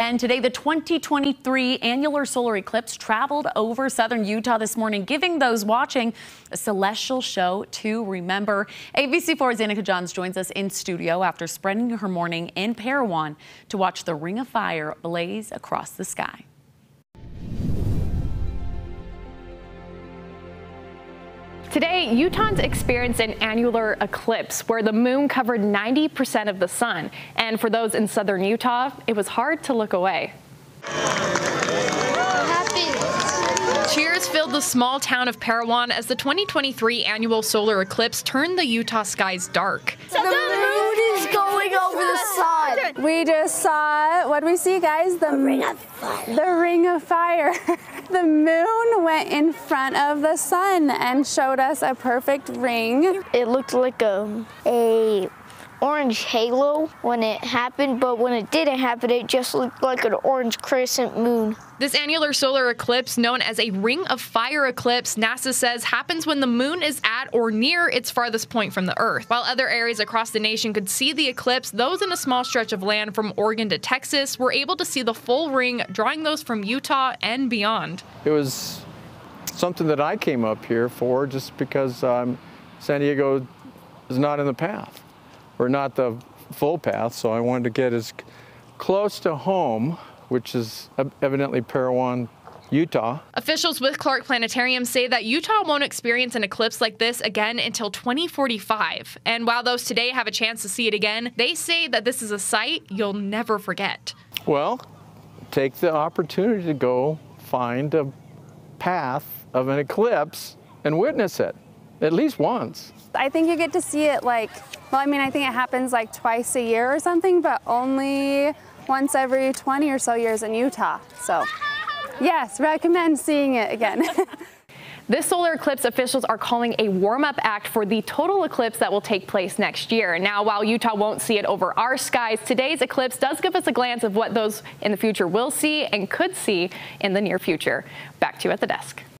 And today, the 2023 annular solar eclipse traveled over southern Utah this morning, giving those watching a celestial show to remember. ABC4's Annika Johns joins us in studio after spending her morning in Parowan to watch the ring of fire blaze across the sky. Today, Utahns experienced an annular eclipse where the moon covered 90% of the sun. And for those in southern Utah, it was hard to look away. Cheers filled the small town of Parowan as the 2023 annular solar eclipse turned the Utah skies dark. The We just saw, what we see, guys? The, the ring of fire. The ring of fire. the moon went in front of the sun and showed us a perfect ring. It looked like um, a, a orange halo when it happened, but when it didn't happen, it just looked like an orange crescent moon. This annular solar eclipse, known as a ring of fire eclipse, NASA says happens when the moon is at or near its farthest point from the Earth. While other areas across the nation could see the eclipse, those in a small stretch of land from Oregon to Texas were able to see the full ring, drawing those from Utah and beyond. It was something that I came up here for just because um, San Diego is not in the path or not the full path, so I wanted to get as close to home, which is evidently Parowan, Utah. Officials with Clark Planetarium say that Utah won't experience an eclipse like this again until 2045. And while those today have a chance to see it again, they say that this is a sight you'll never forget. Well, take the opportunity to go find a path of an eclipse and witness it at least once. I think you get to see it like, well, I mean, I think it happens like twice a year or something, but only once every 20 or so years in Utah. So yes, recommend seeing it again. This solar eclipse officials are calling a warm-up act for the total eclipse that will take place next year. Now, while Utah won't see it over our skies, today's eclipse does give us a glance of what those in the future will see and could see in the near future. Back to you at the desk.